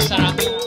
Sarah.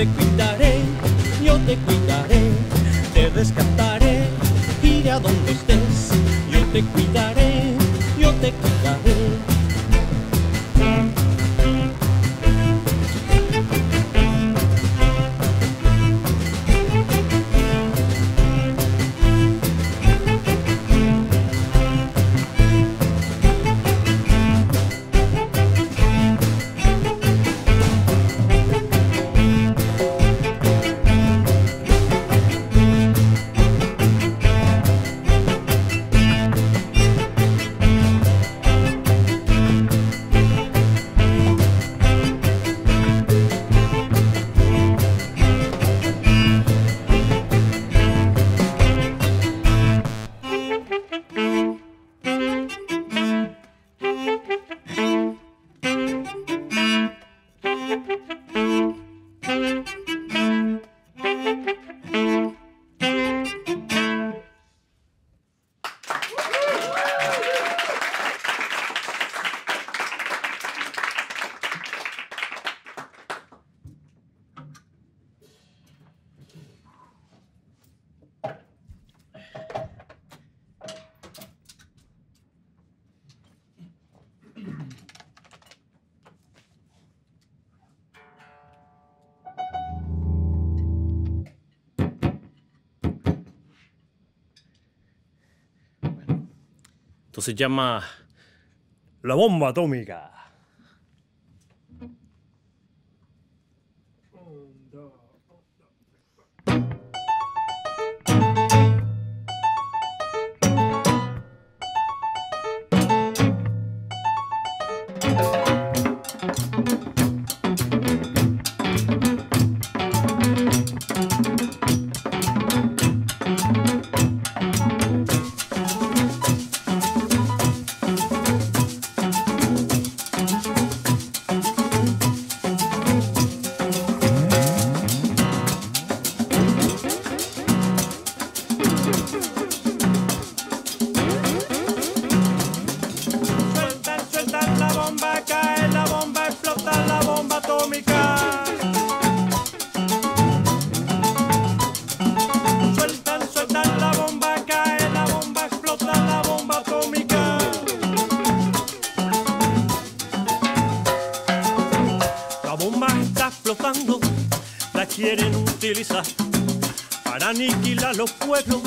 Te cuidaré, yo te cuidaré, te rescataré, iré a donde estés, yo te cuidaré, Se llama la bomba atómica. Para aniquilar los pueblos,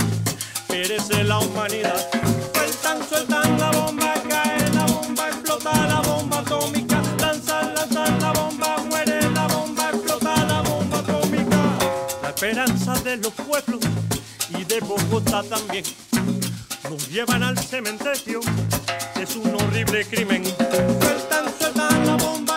perece la humanidad. Sueltan, sueltan la bomba, cae la bomba, explota la bomba atómica. Lanzan, lanzan la bomba, muere la bomba, explota la bomba atómica. La esperanza de los pueblos y de Bogotá también nos llevan al cementerio. Es un horrible crimen. Sueltan, sueltan la bomba,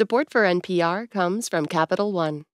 Support for NPR comes from Capital One.